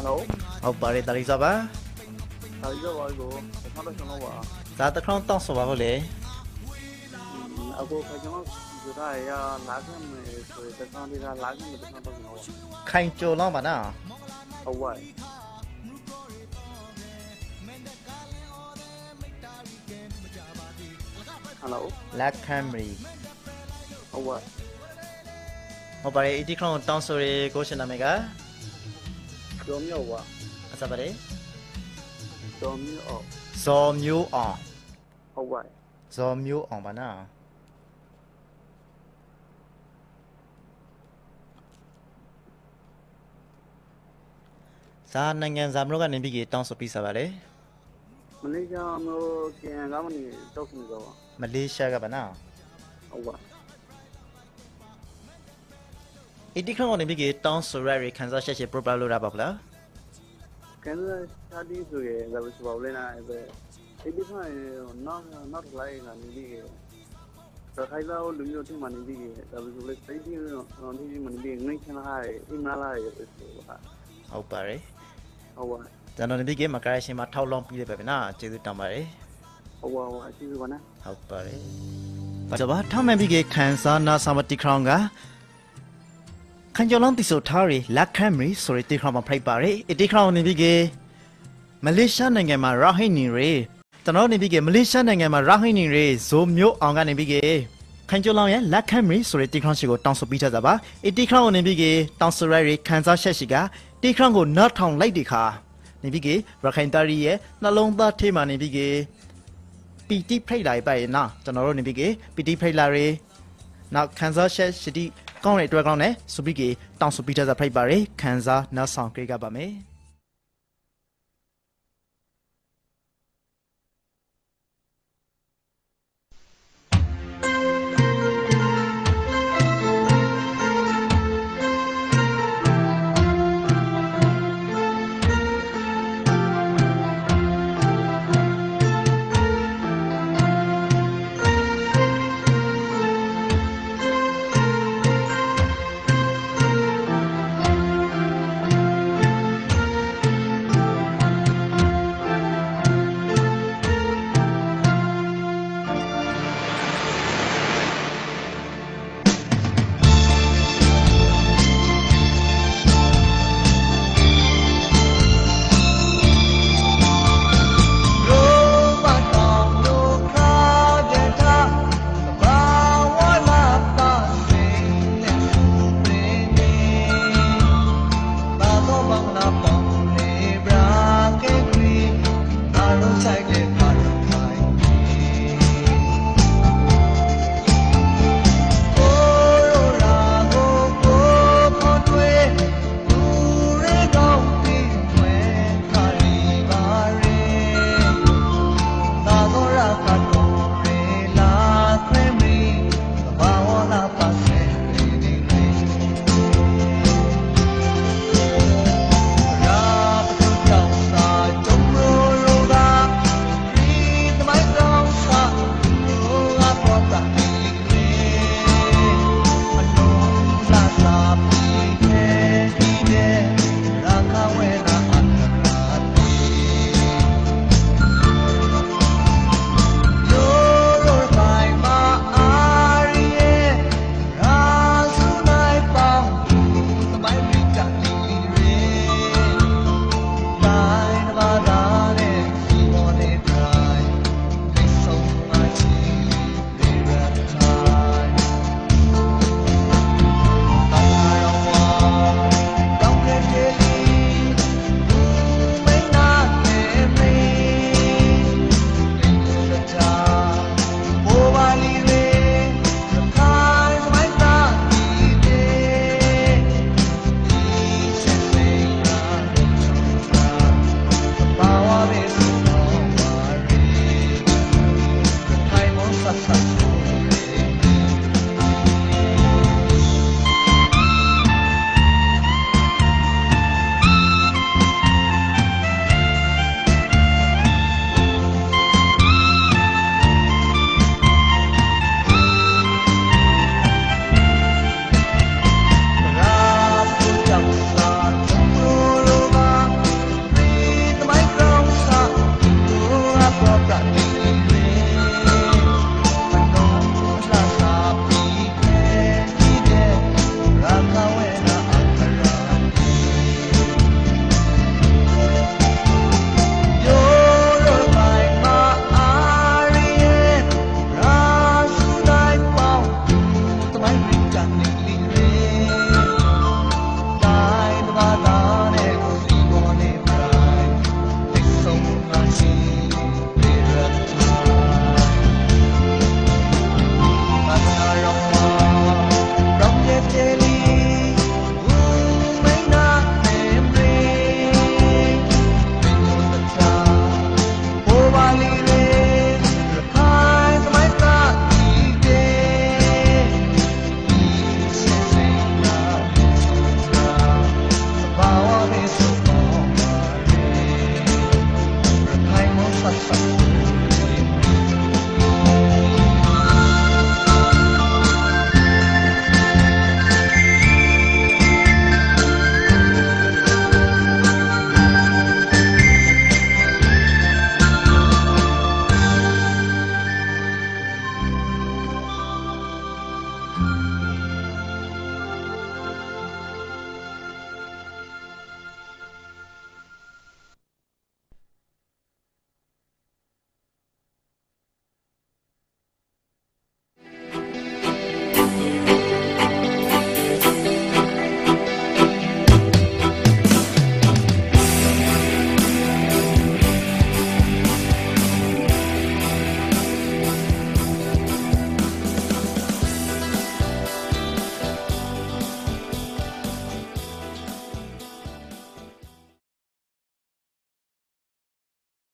ဟယ်လိုဟုတ်ပါတယ်တာလီစာပါဒါပြောပါကိုကျွန်တော်တို့ကျွန်တော်ပါဒါတခေါင်းတောင်းဆိုပါဟုတ်လေအခုကျွန်တော်ယူရရလာခဲ့မယ်ဆိုရင်တခါလေးလာခဲ့မယ်ကျွန်တော်တို့ကျွန်တော်ခိုင်ကျော်လောင်းပါနော်ဟုတ်ဝိုင်းဟယ်လိုလက်ကမ်မရီဟုတ်ဝိုင်းဟုတ်ပါတယ်အဒီခေါင်းတောင်းဆိုရကိုရှင်နာမည်က ကျော်မြောက်ပါအစပါတယ်ကျော်မြောက်ဇော်မျိုးအောင်ဟုတ်ဝိုင်းဇော်မျိုးအောင်ပါနော်ဇာနိုင်ငံဇာမလို့ကနေပြီးတောင်းဆိုပြီးစားပါလေမလေးရှားမျိုးကျန်ကမနေတောက်နေတော့မလေးရှားကပါနော်ဟုတ်ဝို အဒီခေါင်းကနေပြီးတောင်းဆိုရရခန်းစားချက်ချက် proper လို့ရပါဗလားကန်ဆာရှာဒီဆိုရင်ဒါပဲဆိုပါဦးလဲနာပဲဒီဒီဖိုင်နော်နော်လိုက်ကနေပြီးတော့ခိုင်လာလူမျိုးတင်မှနေပြီးဒါပဲဆိုလဲစိတ်ကြီးတော့ဒီမှနေပြီးငိမ့်ချလာရဲအိမ်မလာရဲဆိုပါဟုတ်ပါတယ်ဟုတ်ပါကျွန်တော်နေပြီးမကရရှင်မှာထောက်လောင်းပြီးတယ်ပဲနော်ကျေးဇူးတောင်းပါတယ်ဟုတ်ပါဟုတ်အရှိပါနော်ဟုတ်ပါတယ်။ကြပါထောင်းမန်ပြီးကခန်းစားနာသမတိခေါင်ကခ န်းကျော်လုံးတိဆိုထားရီလက်ခံမီဆိုရတိခေါင်မှာဖိုက်ပါရယ်အတိခေါင်နေပြီးကမလေးရှားနိုင်ငံမှာရာဟိနီရီကျွန်တော်နေပြီးကမလေးရှားနိုင်ငံမှာရာဟိနီရီဇိုမျိုးအောင်ကနေပြီးကခန်းကျော်လုံးရဲ့လက်ခံမီဆိုရတိခေါင်ရှိကိုတောင်းဆိုပြီးထားတာပါအတိခေါင်နေပြီးကတောင်းဆိုရရီခန်းစားချက်ရှိကတိခေါင်ကိုနောက်ထောင်လိုက်ဒီခါနေပြီးကရခိုင်တာရီရဲ့နှလုံးသားထဲမှာနေပြီးကပီတိဖိတ်လာပဲနော်ကျွန်တော်တို့နေပြီးကပီတိဖိတ်လာရေနောက်ခန်းစားချက်ရှိတိ ကောင်းတဲ့အတွက်ကောင်းတဲ့ဆိုပြီးကတောင်းဆိုပြီးတဲ့ဖိတ်ပါရယ်ခန်းစားနောက်ဆောင်ကြိတ်ကပါမယ်